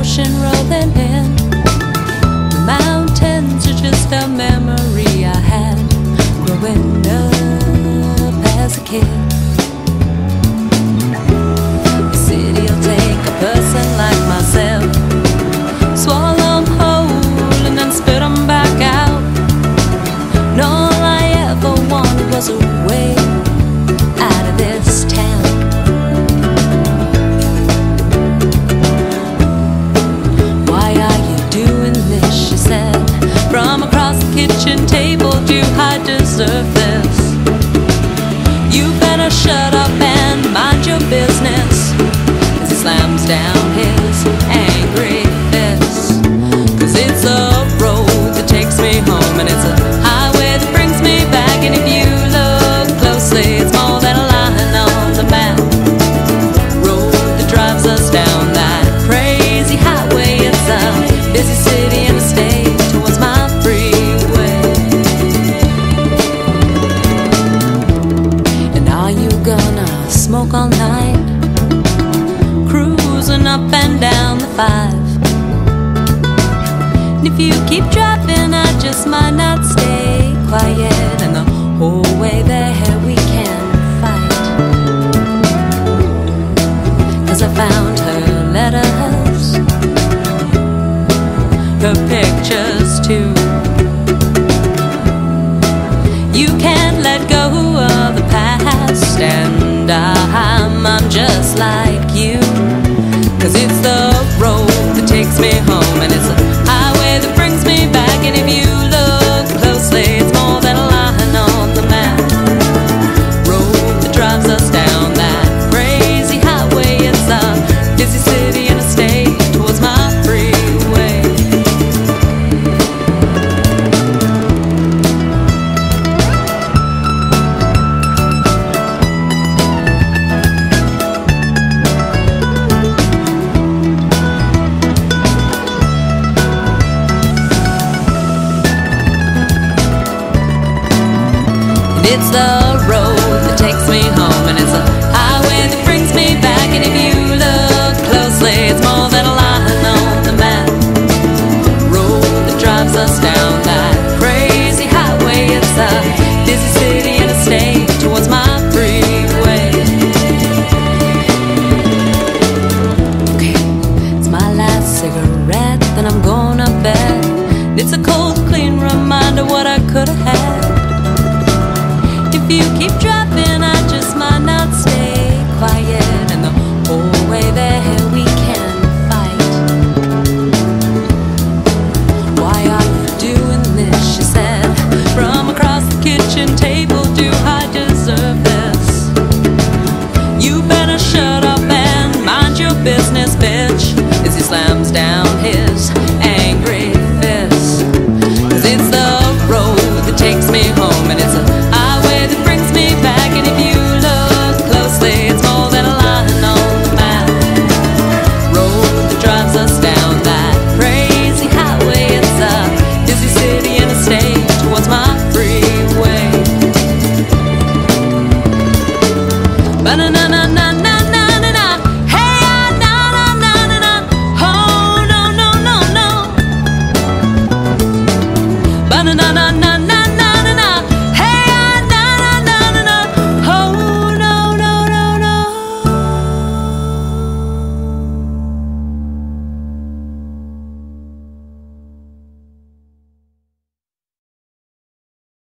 ocean rolling in. The mountains are just a memory I had growing up as a kid. Kitchen table, do I deserve this? You better shut up and mind your business. As he slams down if you keep driving, I just might not stay quiet. And the whole way there we can fight. Cause I found her letters, her pictures too. You can't let go of the past, and I'm, I'm just like you. Cause it's the road that takes me home, it's the road that takes me home, and it's a highway that brings me back. And if you look closely, it's more than a line on the map. Road that drives us down that crazy highway. It's a busy city and a state towards my freeway. Okay, it's my last cigarette, then I'm to bed. It's a cold, clean reminder what I kitchen table do I na na na